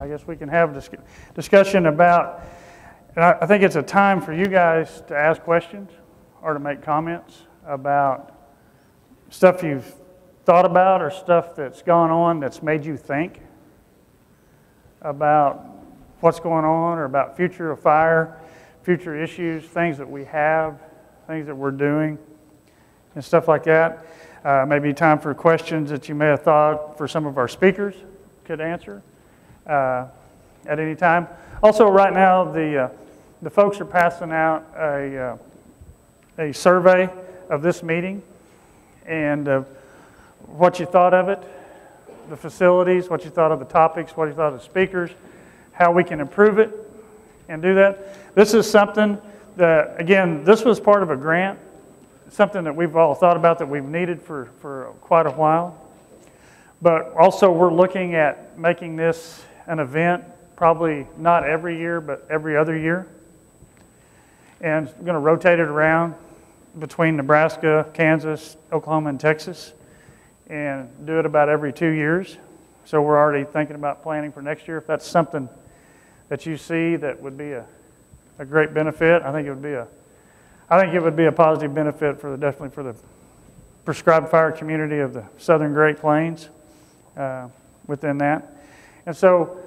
I guess we can have a discussion about, I think it's a time for you guys to ask questions or to make comments about stuff you've thought about or stuff that's gone on that's made you think about what's going on or about future of fire, future issues, things that we have, things that we're doing, and stuff like that. Uh, maybe time for questions that you may have thought for some of our speakers could answer uh, at any time. Also, right now, the, uh, the folks are passing out a, uh, a survey of this meeting and uh, what you thought of it, the facilities, what you thought of the topics, what you thought of the speakers, how we can improve it and do that. This is something that, again, this was part of a grant, something that we've all thought about that we've needed for, for quite a while. But also, we're looking at making this an event, probably not every year, but every other year. And we're going to rotate it around between Nebraska, Kansas, Oklahoma, and Texas, and do it about every two years. So we're already thinking about planning for next year. If that's something that you see that would be a, a great benefit, I think it would be a, I think it would be a positive benefit for the definitely for the prescribed fire community of the Southern Great Plains uh, within that. And so,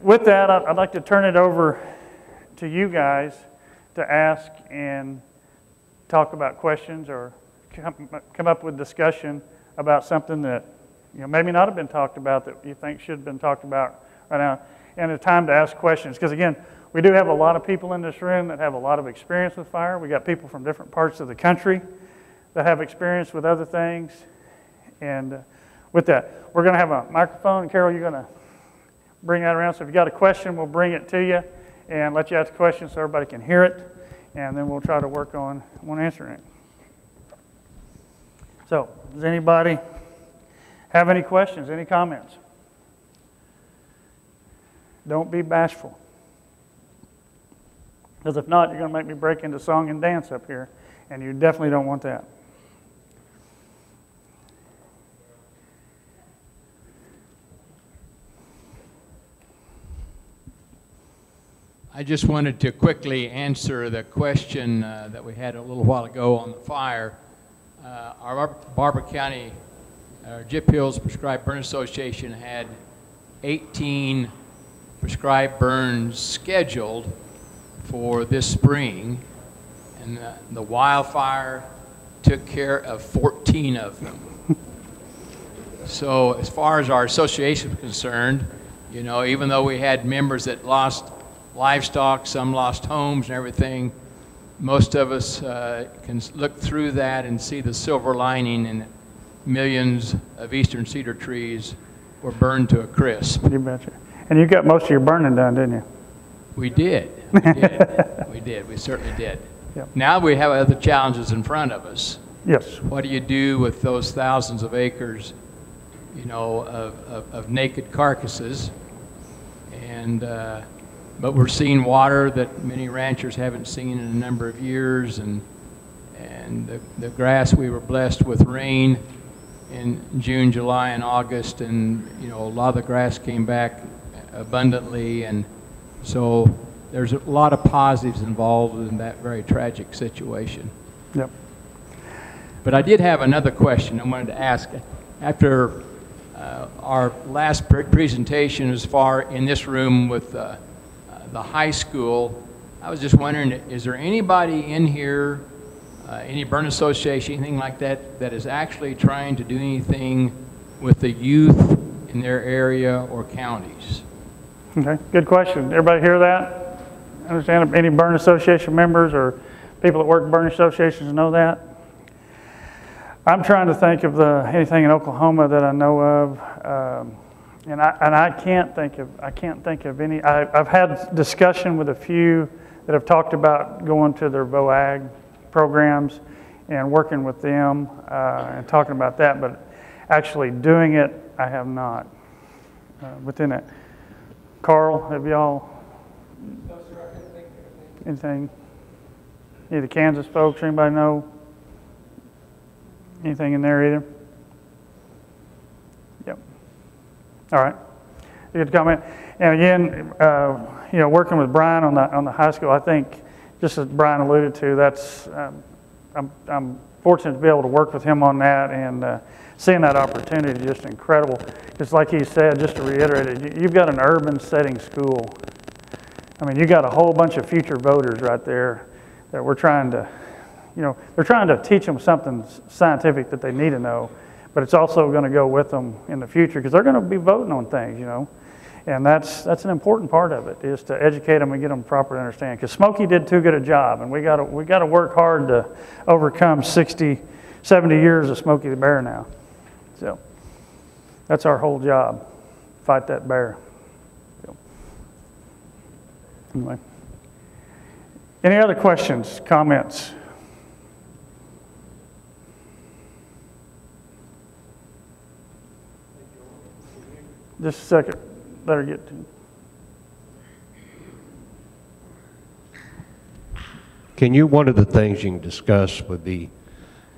with that, I'd like to turn it over to you guys to ask and talk about questions or come, come up with discussion about something that you know maybe not have been talked about that you think should have been talked about right now, and a time to ask questions. Because again, we do have a lot of people in this room that have a lot of experience with fire. We got people from different parts of the country that have experience with other things, and uh, with that, we're going to have a microphone. Carol, you're going to bring that around. So if you've got a question, we'll bring it to you and let you ask the question so everybody can hear it, and then we'll try to work on, on answering it. So, does anybody have any questions, any comments? Don't be bashful. Because if not, you're going to make me break into song and dance up here, and you definitely don't want that. I just wanted to quickly answer the question uh, that we had a little while ago on the fire. Uh, Our Bar- Barber County, uh, Gyp Hills Prescribed Burn Association had 18 prescribed burns scheduled for this spring, and uh, the wildfire took care of 14 of them. So as far as our association is concerned, you know, even though we had members that lost livestock, some lost homes and everything, most of us uh, can look through that and see the silver lining and millions of eastern cedar trees were burned to a crisp. You betcha. And you got most of your burning done, didn't you? We did. We did. we did. We certainly did. Yep. Now we have other challenges in front of us. Yes. What do you do with those thousands of acres, you know, of, of, of naked carcasses? And, uh, but we're seeing water that many ranchers haven't seen in a number of years, and, and the, the grass, we were blessed with rain in June, July, and August, and, you know, a lot of the grass came back abundantly, and so there's a lot of positives involved in that very tragic situation. Yep. But I did have another question I wanted to ask. After uh, our last pre- presentation as far in this room with uh, the high school, I was just wondering, is there anybody in here, uh, any burn association, anything like that, that is actually trying to do anything with the youth in their area or counties? Okay, good question. Everybody hear that? Understand any burn association members or people that work burn associations know that? I'm trying to think of the, anything in Oklahoma that I know of. Um, and I, and I can't think of, I can't think of any, I, I've had discussion with a few that have talked about going to their VOAG programs and working with them uh, and talking about that, but actually doing it, I have not uh, within it. Carl, have y'all? Anything? Any of the Kansas folks, anybody know? Anything in there either? Yep. All right. Good comment. And again, uh, you know, working with Brian on the, on the high school, I think, just as Brian alluded to, that's, um, I'm, I'm fortunate to be able to work with him on that and uh, seeing that opportunity, is just incredible. Just like he said, just to reiterate it, you- you've got an urban setting school. I mean, you got a whole bunch of future voters right there that we're trying to, you know, they're trying to teach them something scientific that they need to know, but it's also going to go with them in the future because they're going to be voting on things, you know. And that's, that's an important part of it, is to educate them and get them proper understanding. Because Smokey did too good a job, and we got we got to work hard to overcome 60, 70 years of Smokey the Bear now. So that's our whole job, fight that bear. So, Anyway. Any other questions, comments? Just a second, let her get to. Can you, one of the things you can discuss would be,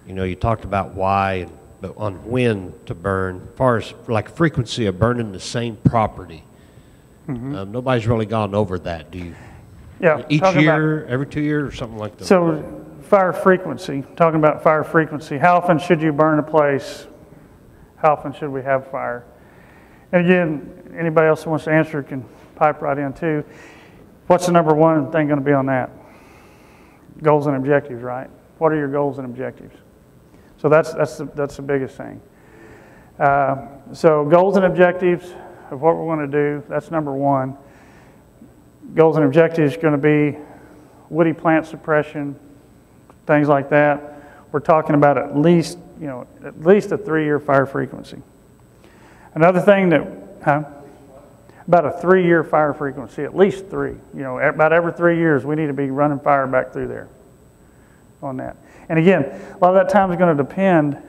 you know, you talked about why, but on when to burn, as far as like frequency of burning the same property. Um, nobody's really gone over that, do you? Yeah. Each year, every two years, or something like that? So, fire frequency, talking about fire frequency, how often should you burn a place? How often should we have fire? And again, anybody else who wants to answer can pipe right in too. What's the number one thing going to be on that? Goals and objectives, right? What are your goals and objectives? So that's, that's, the, that's the biggest thing. Uh, so goals and objectives of what we're going to do, that's number one. Goals and objectives are going to be woody plant suppression, things like that. We're talking about at least, you know, at least a three-year fire frequency. Another thing that, huh? About a three-year fire frequency, at least three. You know, about every three years, we need to be running fire back through there on that. And again, a lot of that time is going to depend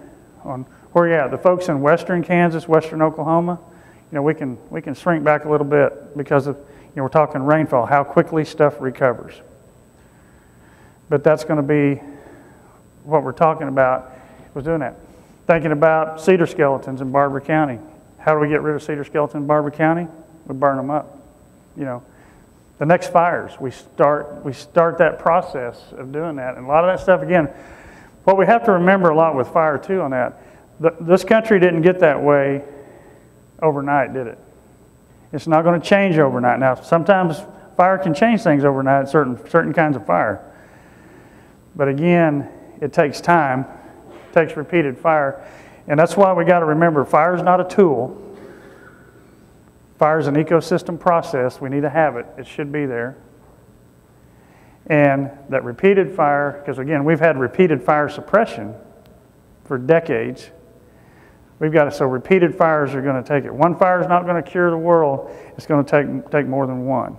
on where you're at. The folks in western Kansas, western Oklahoma, you know, we can, we can shrink back a little bit because of, you know, we're talking rainfall, how quickly stuff recovers. But that's going to be what we're talking about, was doing that. Thinking about cedar skeletons in Barber County. How do we get rid of cedar skeleton in Barber County? We burn them up. You know, the next fires, we start, we start that process of doing that. And a lot of that stuff, again, what we have to remember a lot with fire too on that, th- this country didn't get that way overnight, did it? It's not going to change overnight. Now, sometimes fire can change things overnight, certain, certain kinds of fire. But again, it takes time, it takes repeated fire. And that's why we got to remember fire is not a tool. Fire is an ecosystem process. We need to have it, it should be there. And that repeated fire, because again, we've had repeated fire suppression for decades. We've got to, so repeated fires are going to take it. One fire is not going to cure the world, it's going to take, take more than one.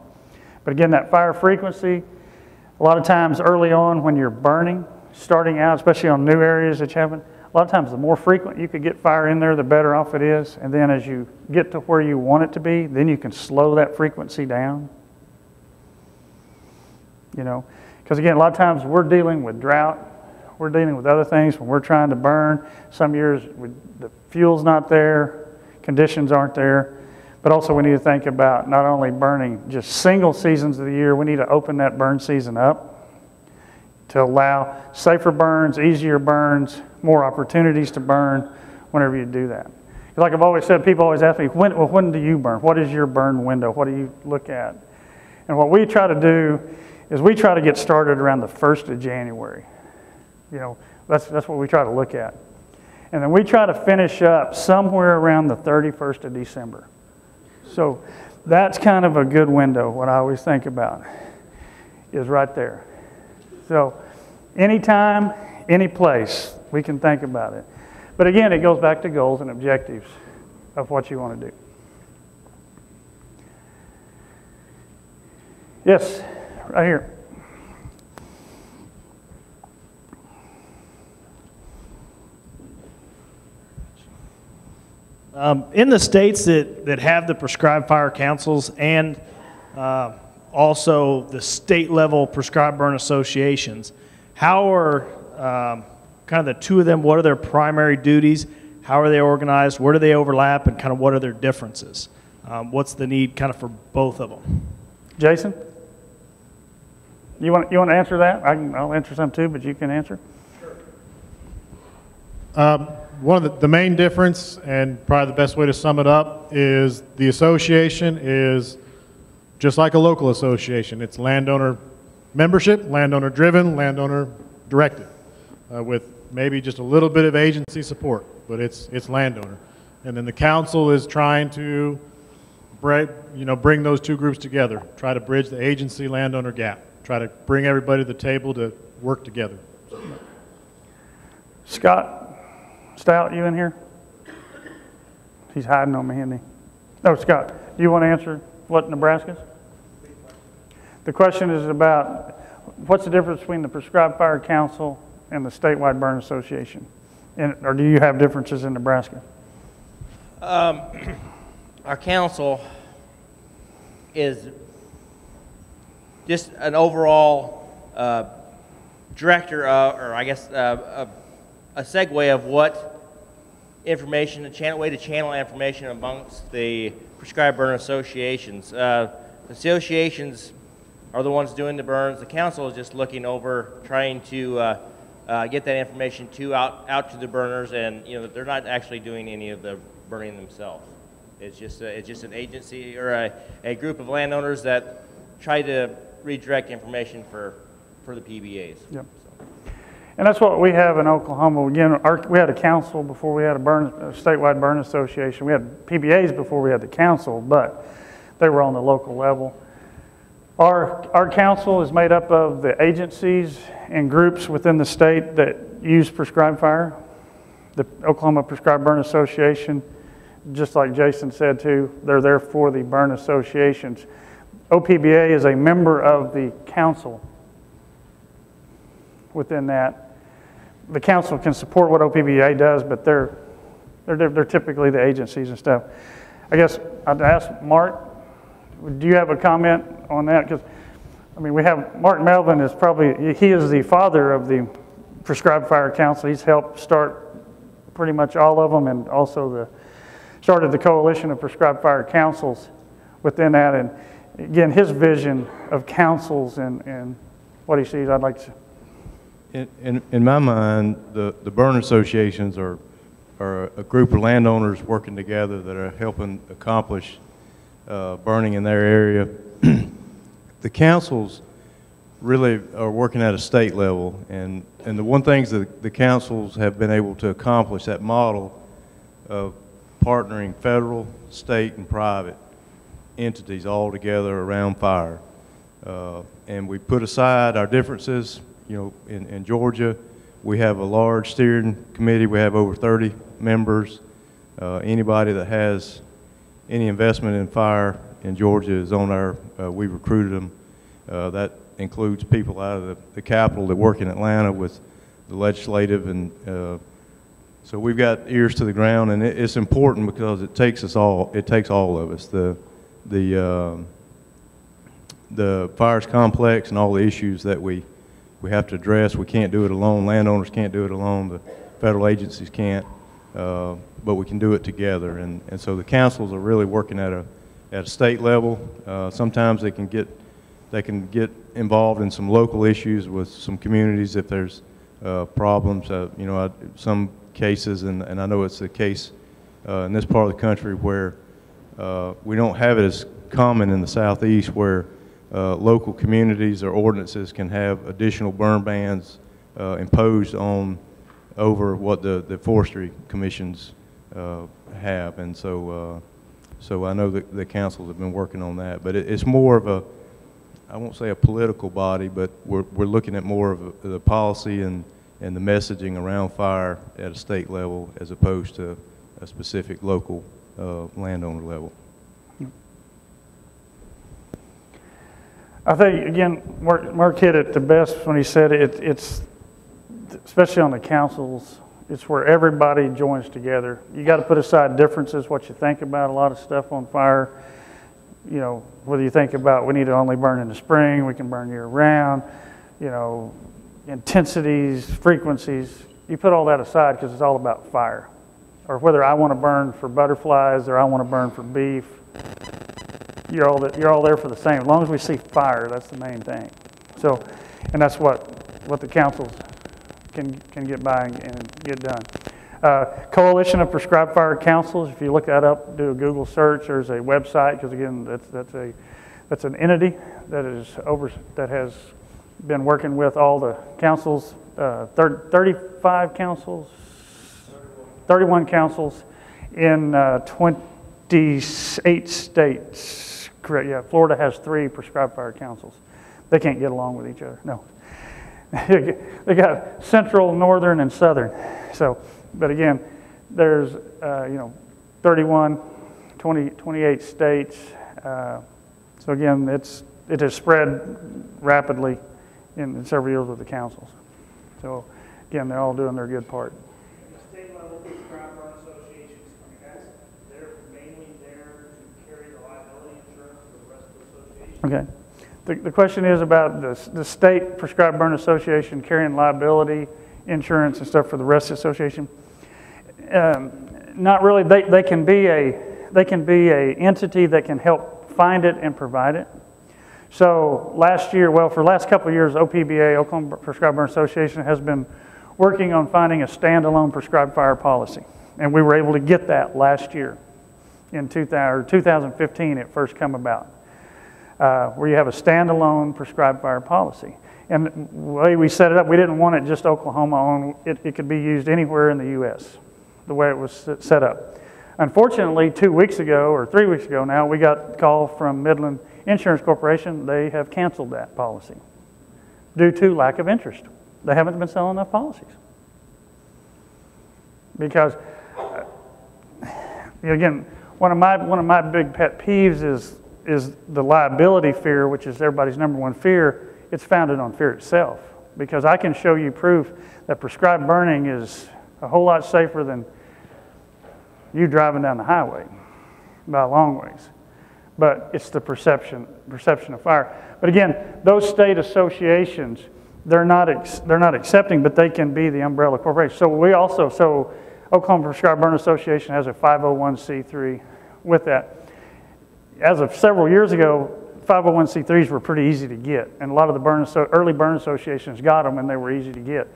But again, that fire frequency, a lot of times early on when you're burning, starting out, especially on new areas that you haven't, a lot of times the more frequent you could get fire in there, the better off it is. And then as you get to where you want it to be, then you can slow that frequency down. You know, because again, a lot of times we're dealing with drought, we're dealing with other things when we're trying to burn. Some years we, the fuel's not there, conditions aren't there. But also, we need to think about not only burning just single seasons of the year, we need to open that burn season up to allow safer burns, easier burns, more opportunities to burn whenever you do that. Like I've always said, people always ask me, when, well, when do you burn? What is your burn window? What do you look at? And what we try to do is we try to get started around the 1st of January. You know, that's, that's what we try to look at. And then we try to finish up somewhere around the 31st of December. So that's kind of a good window, what I always think about is right there. So anytime, any place, we can think about it. But again, it goes back to goals and objectives of what you want to do. Yes, right here. Um, in the states that, that have the prescribed fire councils and uh, also the state level prescribed burn associations, how are um, kind of the two of them, what are their primary duties? How are they organized? Where do they overlap? And kind of what are their differences? um, what's the need kind of for both of them? Jason? You want, you want to answer that? I can, I'll answer some too, but you can answer. Um, One of the, the main difference, and probably the best way to sum it up, is the association is just like a local association. It's landowner membership, landowner driven, landowner directed, uh, with maybe just a little bit of agency support, but it's, it's landowner. And then the council is trying to you know, bring those two groups together, try to bridge the agency landowner gap, try to bring everybody to the table to work together. Scott Stout, you in here? He's hiding on me, isn't he? No, Scott, you want to answer what Nebraska's? The question is about, what's the difference between the Prescribed Fire Council and the Statewide Burn Association? And, or do you have differences in Nebraska? our council is just an overall uh, director, uh, or I guess uh, a, a segue of what information, a channel, way to channel information amongst the prescribed burn associations. Uh, associations are the ones doing the burns. The council is just looking over, trying to uh, uh, get that information to out out to the burners, and you know they're not actually doing any of the burning themselves. It's just a, it's just an agency or a, a group of landowners that try to redirect information for for the PBAs. Yep. And that's what we have in Oklahoma. Again, our, we had a council before we had a burn, a statewide burn association. We had PBAs before we had the council, but they were on the local level. Our, our council is made up of the agencies and groups within the state that use prescribed fire. The Oklahoma Prescribed Burn Association, just like Jason said too, they're there for the burn associations. OPBA is a member of the council within that. The council can support what OPBA does, but they're, they're, they're typically the agencies and stuff. I guess I'd ask Mark, do you have a comment on that? Because, I mean, we have, Mark Melvin is probably, he is the father of the Prescribed Fire Council. He's helped start pretty much all of them and also the, started the coalition of prescribed fire councils within that. And again, his vision of councils and, and what he sees, I'd like to In, in, in my mind, the, the burn associations are, are a group of landowners working together that are helping accomplish uh, burning in their area. the councils really are working at a state level, and, and the one things that the councils have been able to accomplish, that model of partnering federal, state, and private entities all together around fire. Uh, and we put aside our differences. You know, in, in Georgia, we have a large steering committee. We have over 30 members. Uh, anybody that has any investment in fire in Georgia is on our, uh, we recruited them. Uh, that includes people out of the, the capital that work in Atlanta with the legislative and uh, so we've got ears to the ground, and it, it's important because it takes us all. It takes all of us. The the um the fires complex and all the issues that we we have to address. We can't do it alone. Landowners can't do it alone. The federal agencies can't, uh, but we can do it together. And and so the councils are really working at a at a state level. Uh, sometimes they can get they can get involved in some local issues with some communities if there's uh, problems. Uh, you know, I, some cases, and, and I know it's the case uh, in this part of the country where uh, we don't have it as common in the southeast where local communities or ordinances can have additional burn bans imposed on over what the, the forestry commissions uh, have. And so, uh, so I know that the councils have been working on that, but it, it's more of a, I won't say a political body, but we're, we're looking at more of the policy and, and the messaging around fire at a state level as opposed to a specific local uh, landowner level. I think, again, Mark, Mark hit it the best when he said it, it's, especially on the councils, it's where everybody joins together. You got to put aside differences, what you think about a lot of stuff on fire. You know, whether you think about we need to only burn in the spring, we can burn year round, you know, intensities, frequencies. You put all that aside because it's all about fire. or whether I want to burn for butterflies or I want to burn for beef, you're all, that- you're all there for the same. As long as we see fire, that's the main thing. So, and that's what, what the councils can, can get by and- and get done. Uh, Coalition of Prescribed Fire Councils, if you look that up, do a Google search, there's a website, because again, that's, that's a, that's an entity that is over, that has been working with all the councils, uh, thir- 35 councils, 31 councils in uh, 28 states. Correct, yeah. Florida has three prescribed fire councils. They can't get along with each other, no. They got central, northern, and southern. So, but again, there's, uh, you know, 31, 20, 28 states. Uh, So again, it's, it has spread rapidly in in several years with the councils. So again, they're all doing their good part. The state level prescribed burn associations, I mean, that's, they're mainly there to carry the liability insurance for the rest of the association. Okay. The, the question is about the, the state prescribed burn association carrying liability insurance and stuff for the rest of the association. Um, Not really, they, they can be a, they can be a entity that can help find it and provide it. So last year, well, for the last couple of years, OPBA, Oklahoma Prescribed Burn Association, has been working on finding a standalone prescribed fire policy. And we were able to get that last year in 2000, 2015, it first come about uh, where you have a standalone prescribed fire policy. And the way we set it up, we didn't want it just Oklahoma on, it, it could be used anywhere in the U.S., the way it was set- up. Unfortunately, two weeks ago, or three weeks ago now, we got a call from Midland Insurance Corporation. They have canceled that policy due to lack of interest. They haven't been selling enough policies. Because uh, again, one of my, one of my big pet peeves is, is the liability fear, which is everybody's number one fear. It's founded on fear itself. Because I can show you proof that prescribed burning is a whole lot safer than you driving down the highway by long ways. But it's the perception, perception of fire. But again, those state associations, they're not, they're not accepting, but they can be the umbrella corporation. So we also, so Oklahoma Prescribed Burn Association has a 501c3 with that. As of several years ago, 501c3s were pretty easy to get, and a lot of the burn, asso- early burn associations got them, and they were easy to get.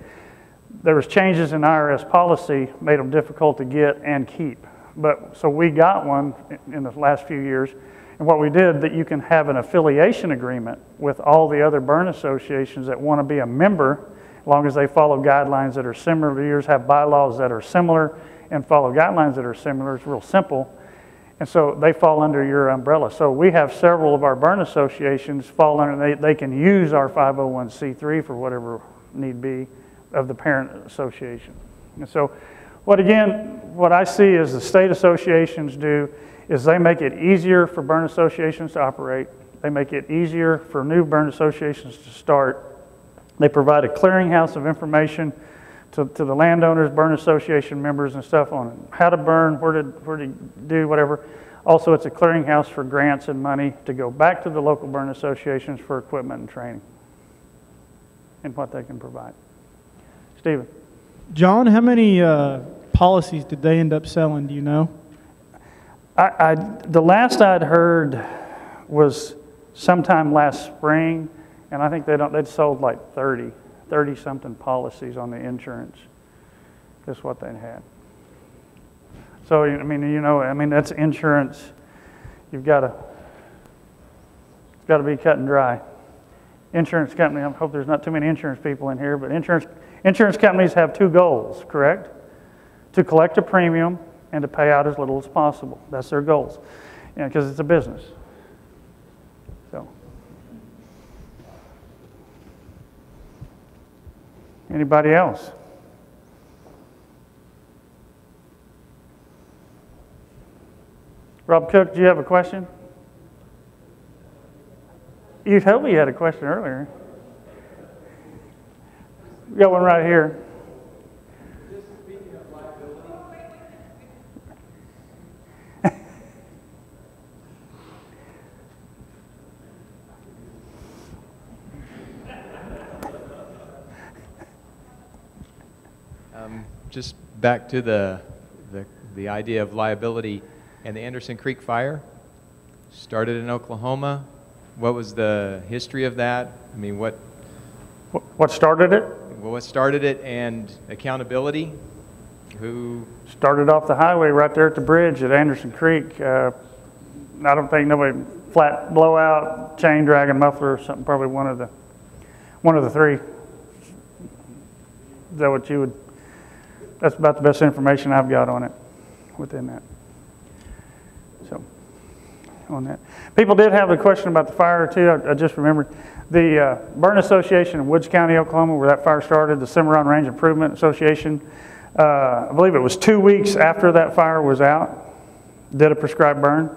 There was changes in IRS policy, made them difficult to get and keep. But, so we got one in- in the last few years, and what we did, that you can have an affiliation agreement with all the other burn associations that want to be a member, as long as they follow guidelines that are similar to yours, have bylaws that are similar, and follow guidelines that are similar. It's real simple. And so they fall under your umbrella. So we have several of our burn associations fall under, they, they can use our 501c3 for whatever need be of the parent association. And so what again, what I see is the state associations do is they make it easier for burn associations to operate. They make it easier for new burn associations to start. They provide a clearinghouse of information to, to the landowners, burn association members and stuff on how to burn, where to, where to do whatever. Also, it's a clearinghouse for grants and money to go back to the local burn associations for equipment and training and what they can provide. Stephen? John, how many uh, policies did they end up selling? Do you know? I, I, the last I'd heard was sometime last spring, and I think they don't, they'd sold like 30, 30 something policies on the insurance. Is what they'd had. So, I mean, you know, I mean, that's insurance. You've got to, it's got to be cut and dry. Insurance company, I hope there's not too many insurance people in here, but insurance, insurance companies have two goals, correct? To collect a premium and to pay out as little as possible. That's their goals, you know, because it's a business. Anybody else? Rob Cook, do you have a question? You told me you had a question earlier. We got one right here. Um, Just back to the, the the idea of liability and the Anderson Creek fire started in Oklahoma. What was the history of that? I mean, what, What started it? well, what started it and accountability? Who, Started off the highway right there at the bridge at Anderson Creek. Uh, I don't think nobody, flat blowout, chain dragging muffler or something, probably one of the, one of the three. Is that what you would, that's about the best information I've got on it, within that. So, on that. People did have a question about the fire too, I, I just remembered. The uh, Burn Association in Woods County, Oklahoma, where that fire started, the Cimarron Range Improvement Association, uh, I believe it was two weeks after that fire was out, did a prescribed burn.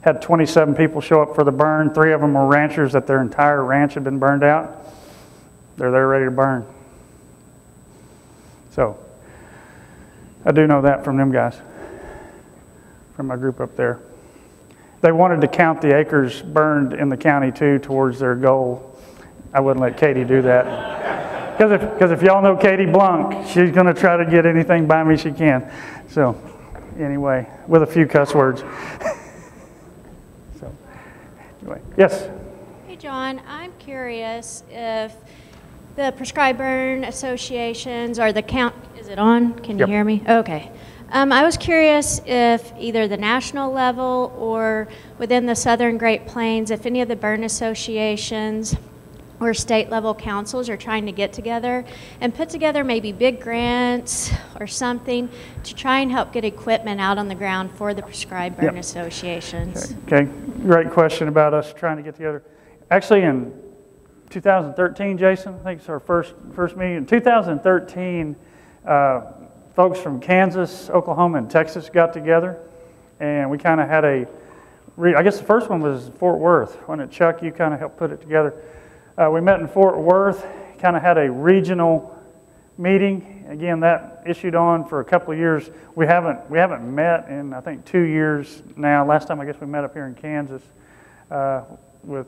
Had 27 people show up for the burn. Three of them were ranchers that their entire ranch had been burned out. They're there ready to burn. So, I do know that from them guys, from my group up there. They wanted to count the acres burned in the county too towards their goal. I wouldn't let Katie do that. Because if, because if y'all know Katie Blunk, she's going to try to get anything by me she can. So, anyway, with a few cuss words. so, anyway, yes. Hey, John, I'm curious if the prescribed burn associations or the count, is it on? Can you Yep. hear me? Okay. Um, I was curious if either the national level or within the Southern Great Plains, if any of the burn associations or state level councils are trying to get together and put together maybe big grants or something to try and help get equipment out on the ground for the prescribed burn Yep. associations. Okay, great question about us trying to get together. Actually, in 2013, Jason, I think it's our first, first meeting. In 2013, uh, folks from Kansas, Oklahoma, and Texas got together, and we kind of had a, I guess the first one was Fort Worth. When it Chuck, you kind of helped put it together. Uh, we met in Fort Worth, kind of had a regional meeting. Again, that issued on for a couple of years. We haven't, we haven't met in, I think, two years now. Last time, I guess we met up here in Kansas uh, with,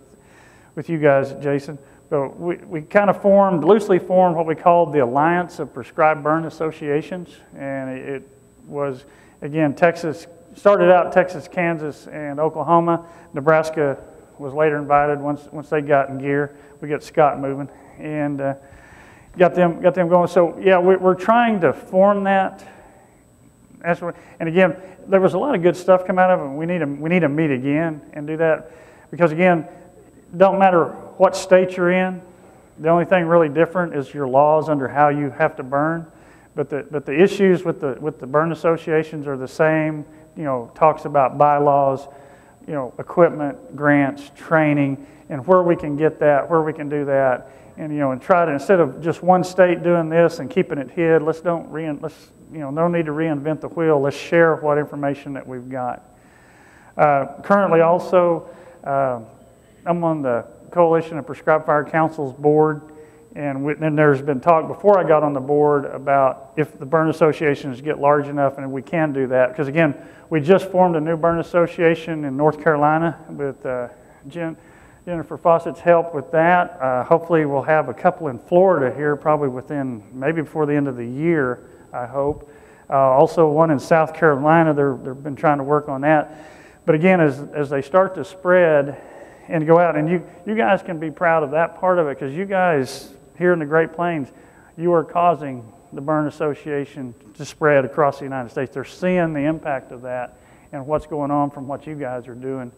with you guys, Jason. But we, we kind of formed, loosely formed what we called the Alliance of Prescribed Burn Associations. And it, was, again, Texas, started out Texas, Kansas, and Oklahoma. Nebraska was later invited once, once they got in gear. We got Scott moving. And uh, got them got them going. So yeah, we, we're trying to form that. And again, there was a lot of good stuff come out of it. We need to we need to meet again and do that because again, don't matter what state you're in. The only thing really different is your laws under how you have to burn. But the but the issues with the with the burn associations are the same. You know, talks about bylaws, you know, equipment, grants, training, and where we can get that, where we can do that, and you know, and try to instead of just one state doing this and keeping it hid, let's don't re let's you know, no need to reinvent the wheel. Let's share what information that we've got. Uh, currently, also, uh, I'm on the Coalition of Prescribed Fire Councils board, and we, then there's been talk before I got on the board about if the burn associations get large enough, and we can do that. Because again, we just formed a new burn association in North Carolina with uh, Jen, Jennifer Fawcett's help with that. Uh, hopefully, we'll have a couple in Florida here, probably within maybe before the end of the year. I hope. Uh, also, one in South Carolina. They're they've been trying to work on that. But again, as as they start to spread and go out, and you you guys can be proud of that part of it because you guys here in the Great Plains, you are causing the Burn Association to spread across the United States. They're seeing the impact of that and what's going on from what you guys are doing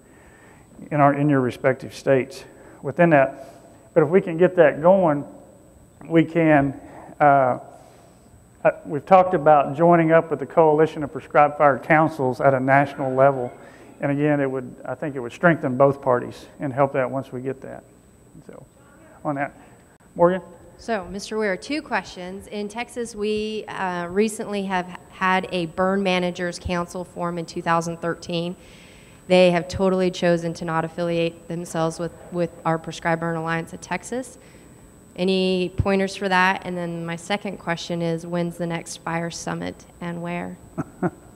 in our in your respective states within that. But if we can get that going, we can. Uh, uh, we've talked about joining up with the coalition of prescribed fire councils at a national level, and again, it would I think it would strengthen both parties and help that once we get that. So, on that, Morgan. So, Mr. Wier, two questions. In Texas, we uh, recently have had a burn managers council form in 2013. They have totally chosen to not affiliate themselves with, with our Prescribed Burn Alliance of Texas. Any pointers for that? And then my second question is when's the next fire summit and where?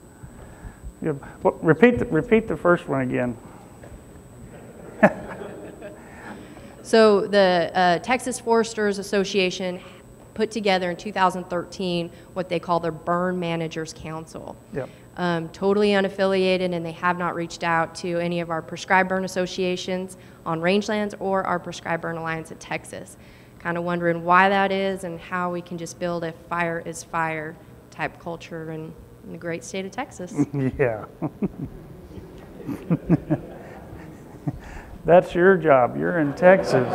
Yeah, what- repeat the, repeat the first one again. So the uh, Texas Foresters Association put together in 2013 what they call their Burn Managers Council. Yep. um, totally unaffiliated, and they have not reached out to any of our prescribed burn associations on rangelands or our prescribed burn alliance in Texas. Kind of wondering why that is and how we can just build a fire is fire type culture in, in the great state of Texas. Yeah. That's your job. You're in Texas.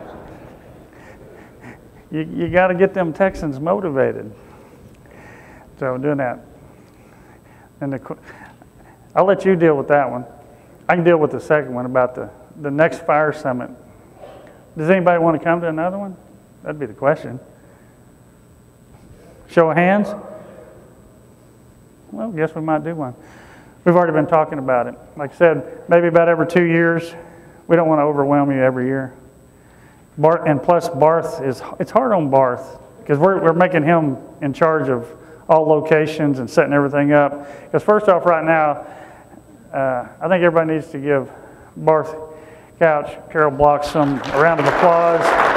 You, you got to get them Texans motivated. So I'm doing that. And the, I'll let you deal with that one. I can deal with the second one about the, the next fire summit. Does anybody want to come to another one? That'd be the question. Show of hands? Well, guess we might do one. We've already been talking about it. Like I said, maybe about every two years. We don't want to overwhelm you every year. Barth, and plus Barth is, it's hard on Barth because we're, we're making him in charge of all locations and setting everything up. Because first off, right now, uh, I think everybody needs to give Barth Couch, Carol Blocksome a round of applause.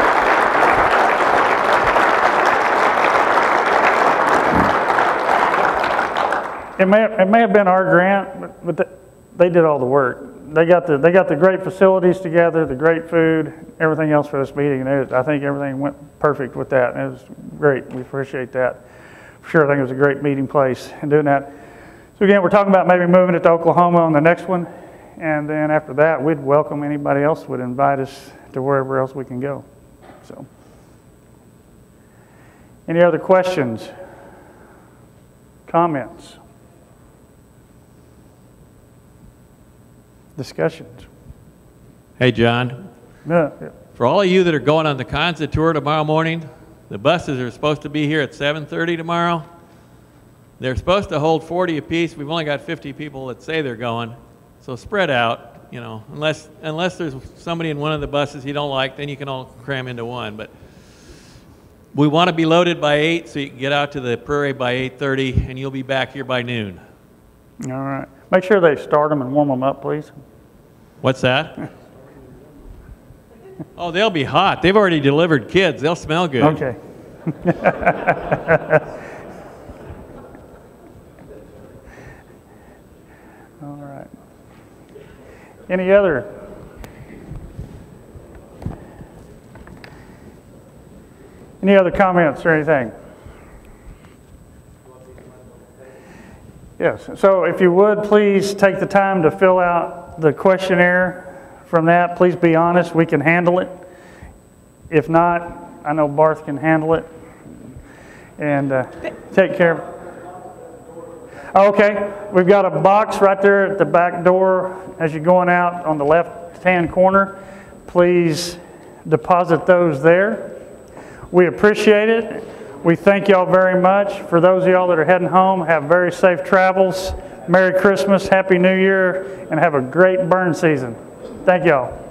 It may, it may have been our grant, but, but th- they did all the work. They got the, they got the great facilities together, the great food, everything else for this meeting, it, I think everything went perfect with that, and it was great. We appreciate that. For sure, I think it was a great meeting place and doing that. So again, we're talking about maybe moving it to Oklahoma on the next one, and then after that, we'd welcome anybody else would invite us to wherever else we can go. So, any other questions, comments? Discussions. Hey, John. Yeah, yeah. For all of you that are going on the Konza tour tomorrow morning, the buses are supposed to be here at 7:30 tomorrow. They're supposed to hold 40 apiece. We've only got 50 people that say they're going, so spread out. You know, unless unless there's somebody in one of the buses you don't like, then you can all cram into one. But we want to be loaded by eight, so you can get out to the prairie by 8:30, and you'll be back here by noon. All right. Make sure they start them and warm them up, please. What's that? oh, they'll be hot. They've already delivered kids. They'll smell good. Okay. All right. Any other? Any other comments or anything? Yes, so if you would, please take the time to fill out the questionnaire from that. Please be honest, we can handle it. If not, I know Barth can handle it. And uh, take care. Okay, we've got a box right there at the back door as you're going out on the left-hand corner. Please deposit those there. We appreciate it. We thank y'all very much. For those of y'all that are heading home, have very safe travels. Merry Christmas, Happy New Year, and have a great burn season. Thank y'all.